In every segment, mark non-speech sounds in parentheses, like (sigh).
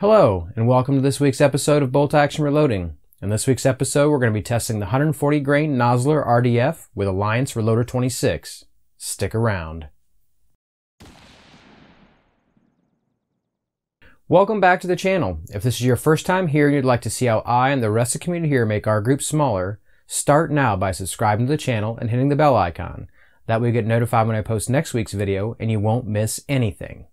Hello, and welcome to this week's episode of Bolt Action Reloading. In this week's episode, we're going to be testing the 140 grain Nosler RDF with Alliant Reloder 26. Stick around. Welcome back to the channel. If this is your first time here and you'd like to see how I and the rest of the community here make our group smaller, start now by subscribing to the channel and hitting the bell icon. That way you get notified when I post next week's video and you won't miss anything.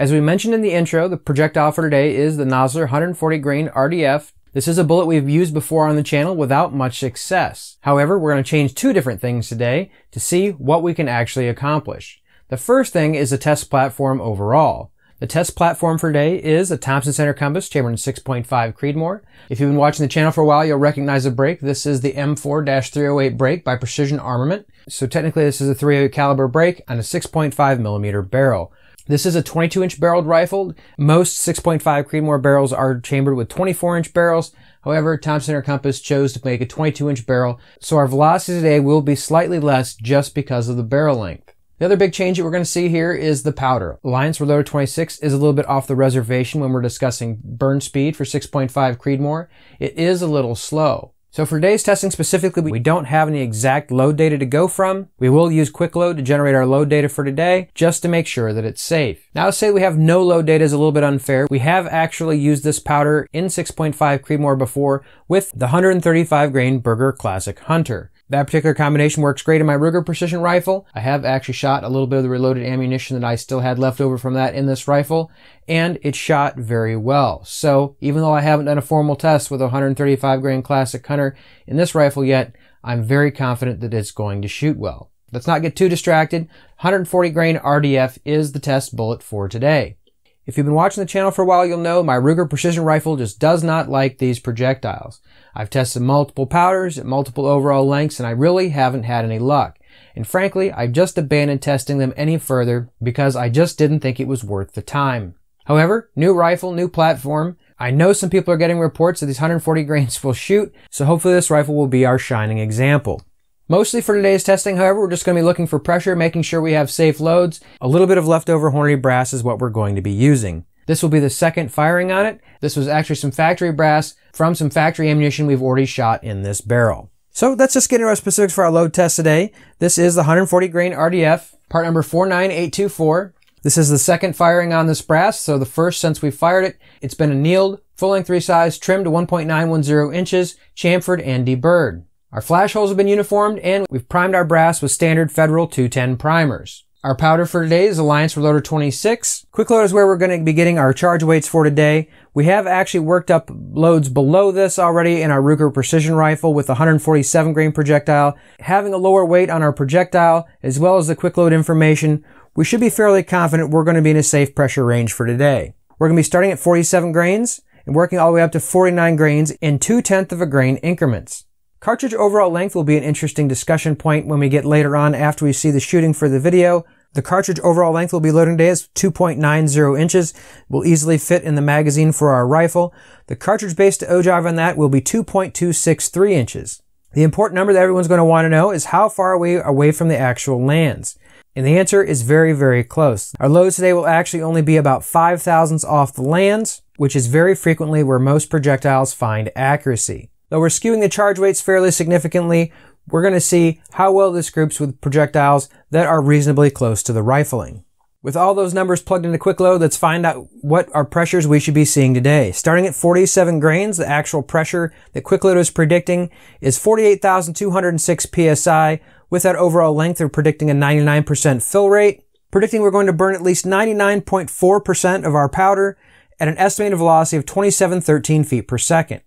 As we mentioned in the intro, the projectile for today is the Nosler 140 grain RDF. This is a bullet we've used before on the channel without much success. However, we're going to change two different things today to see what we can actually accomplish. The first thing is the test platform overall. The test platform for today is a Thompson Center Compass chambered in 6.5 Creedmoor. If you've been watching the channel for a while, you'll recognize the brake. This is the M4-308 brake by Precision Armament. So technically this is a 308 caliber brake on a 6.5 millimeter barrel. This is a 22 inch barreled rifle. Most 6.5 Creedmoor barrels are chambered with 24 inch barrels. However, Thompson or Compass chose to make a 22 inch barrel, so our velocity today will be slightly less just because of the barrel length. The other big change that we're going to see here is the powder. Alliant Reloder 26 is a little bit off the reservation when we're discussing burn speed for 6.5 Creedmoor. It is a little slow. So for today's testing specifically, we don't have any exact load data to go from. We will use quick load to generate our load data for today, just to make sure that it's safe. Now say we have no load data is a little bit unfair. We have actually used this powder in 6.5 Creedmoor before with the 135 grain Berger Classic Hunter. That particular combination works great in my Ruger precision rifle. I have actually shot a little bit of the reloaded ammunition that I still had left over from that in this rifle, and it shot very well. So even though I haven't done a formal test with a 135 grain classic hunter in this rifle yet, I'm very confident that it's going to shoot well. Let's not get too distracted. 140 grain RDF is the test bullet for today. If you've been watching the channel for a while, you'll know my Ruger precision rifle just does not like these projectiles. I've tested multiple powders at multiple overall lengths and I really haven't had any luck. And frankly, I've just abandoned testing them any further because I just didn't think it was worth the time. However, new rifle, new platform. I know some people are getting reports that these 140 grains (laughs) will shoot, so hopefully this rifle will be our shining example. Mostly for today's testing, however, we're just going to be looking for pressure, making sure we have safe loads. A little bit of leftover Hornady brass is what we're going to be using. This will be the second firing on it. This was actually some factory brass from some factory ammunition we've already shot in this barrel. So let's just get into our specifics for our load test today. This is the 140 grain RDF, part number 49824. This is the second firing on this brass, so the first since we fired it. It's been annealed, full length resize, trimmed to 1.910 inches, chamfered, and deburred. Our flash holes have been uniformed and we've primed our brass with standard Federal 210 primers. Our powder for today is Alliant Reloder 26. Quick load is where we're going to be getting our charge weights for today. We have actually worked up loads below this already in our Ruger Precision Rifle with a 147 grain projectile. Having a lower weight on our projectile as well as the quick load information, we should be fairly confident we're going to be in a safe pressure range for today. We're going to be starting at 47 grains and working all the way up to 49 grains in 2 tenth of a grain increments. Cartridge overall length will be an interesting discussion point when we get later on after we see the shooting for the video. The cartridge overall length we'll be loading today is 2.90 inches. Will easily fit in the magazine for our rifle. The cartridge base to ogive on that will be 2.263 inches. The important number that everyone's going to want to know is how far away away from the actual lands. And the answer is very, very close. Our loads today will actually only be about 5 thousandths off the lands, which is very frequently where most projectiles find accuracy. Though we're skewing the charge weights fairly significantly, we're going to see how well this groups with projectiles that are reasonably close to the rifling. With all those numbers plugged into quick load, let's find out what our pressures we should be seeing today. Starting at 47 grains, the actual pressure that quick load is predicting is 48,206 psi with that overall length of predicting a 99% fill rate, predicting we're going to burn at least 99.4% of our powder at an estimated velocity of 2713 feet per second.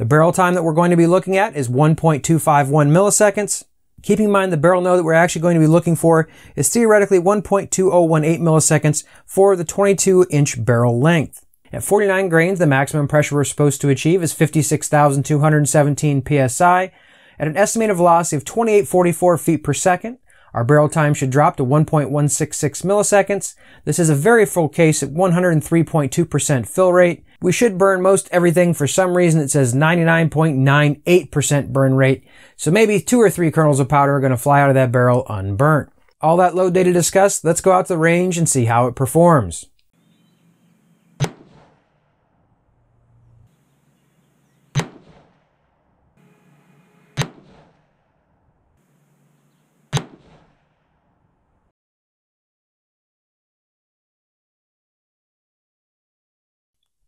The barrel time that we're going to be looking at is 1.251 milliseconds. Keeping in mind the barrel node that we're actually going to be looking for is theoretically 1.2018 milliseconds for the 22 inch barrel length. At 49 grains, the maximum pressure we're supposed to achieve is 56,217 psi at an estimated velocity of 2844 feet per second. Our barrel time should drop to 1.166 milliseconds. This is a very full case at 103.2% fill rate. We should burn most everything. For some reason, it says 99.98% burn rate. So maybe two or three kernels of powder are going to fly out of that barrel unburnt. All that load data discussed, let's go out to the range and see how it performs.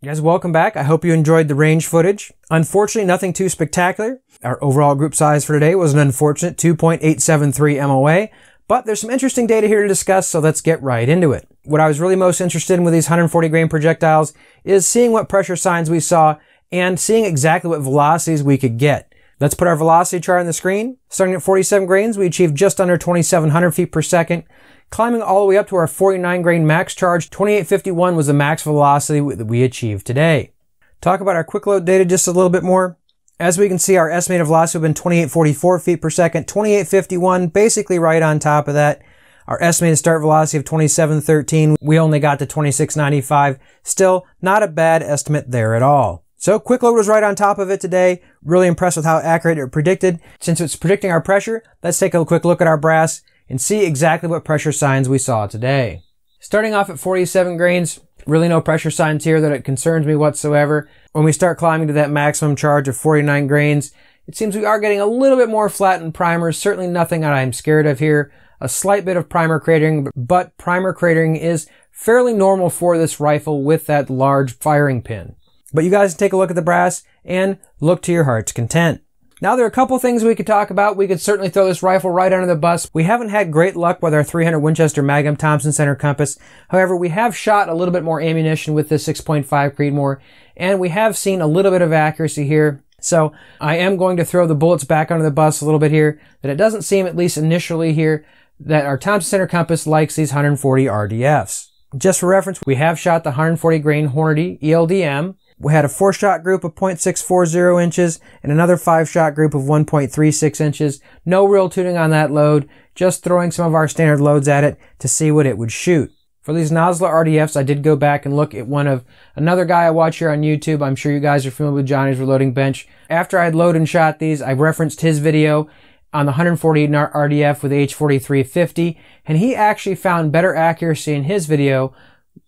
Guys, welcome back. I hope you enjoyed the range footage. Unfortunately, nothing too spectacular. Our overall group size for today was an unfortunate 2.873 MOA, but there's some interesting data here to discuss, so let's get right into it. What I was really most interested in with these 140 grain projectiles is seeing what pressure signs we saw and seeing exactly what velocities we could get. Let's put our velocity chart on the screen. Starting at 47 grains, we achieved just under 2,700 feet per second. Climbing all the way up to our 49 grain max charge, 2851 was the max velocity that we achieved today. Talk about our quick load data just a little bit more. As we can see, our estimated velocity would have been 2844 feet per second, 2851, basically right on top of that. Our estimated start velocity of 2713, we only got to 2695. Still, not a bad estimate there at all. So quick load was right on top of it today. Really impressed with how accurate it predicted. Since it's predicting our pressure, let's take a quick look at our brass and see exactly what pressure signs we saw today. Starting off at 47 grains, really no pressure signs here that it concerns me whatsoever. When we start climbing to that maximum charge of 49 grains, it seems we are getting a little bit more flattened primers, certainly nothing that I'm scared of here. A slight bit of primer cratering, but primer cratering is fairly normal for this rifle with that large firing pin. But you guys take a look at the brass and look to your heart's content. Now there are a couple things we could talk about. We could certainly throw this rifle right under the bus. We haven't had great luck with our 300 Winchester Magnum Thompson Center compass. However, we have shot a little bit more ammunition with this 6.5 Creedmoor, and we have seen a little bit of accuracy here. So I am going to throw the bullets back under the bus a little bit here, that it doesn't seem, at least initially here, that our Thompson Center compass likes these 140 RDFs. Just for reference, we have shot the 140 grain Hornady ELDM, we had a four shot group of 0.640 inches and another five shot group of 1.36 inches. No real tuning on that load, just throwing some of our standard loads at it to see what it would shoot. For these Nosler RDFs, I did go back and look at one of another guy I watch here on YouTube. I'm sure you guys are familiar with Johnny's Reloading Bench. After I had loaded and shot these, I referenced his video on the 140 RDF with H4350, and he actually found better accuracy in his video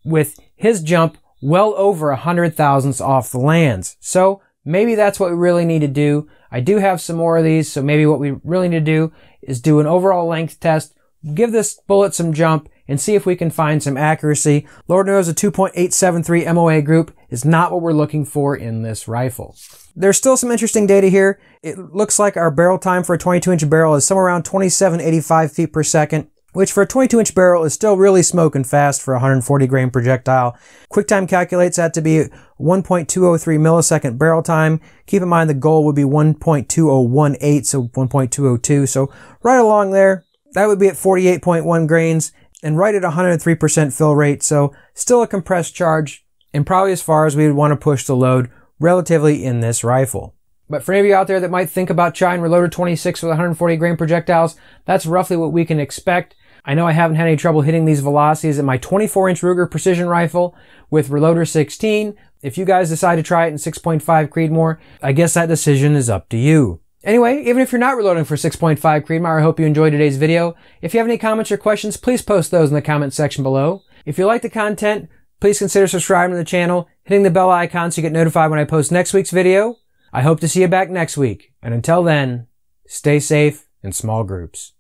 with his jump well over a hundred thousandths off the lands. So maybe that's what we really need to do. I do have some more of these, so maybe what we really need to do is do an overall length test, give this bullet some jump, and see if we can find some accuracy. Lord knows a 2.873 MOA group is not what we're looking for in this rifle. There's still some interesting data here. It looks like our barrel time for a 22 inch barrel is somewhere around 2785 feet per second which for a 22 inch barrel is still really smoking fast for a 140 grain projectile. QuickTime calculates that to be 1.203 millisecond barrel time. Keep in mind the goal would be 1.2018, so 1.202. So right along there, that would be at 48.1 grains and right at 103% fill rate. So still a compressed charge and probably as far as we would want to push the load relatively in this rifle. But for any of you out there that might think about trying Reloder 26 with 140 grain projectiles, that's roughly what we can expect. I know I haven't had any trouble hitting these velocities in my 24 inch Ruger precision rifle with Reloder 16. If you guys decide to try it in 6.5 Creedmoor, I guess that decision is up to you. Anyway, even if you're not reloading for 6.5 Creedmoor, I hope you enjoyed today's video. If you have any comments or questions, please post those in the comment section below. If you like the content, please consider subscribing to the channel, hitting the bell icon so you get notified when I post next week's video. I hope to see you back next week. And until then, stay safe in small groups.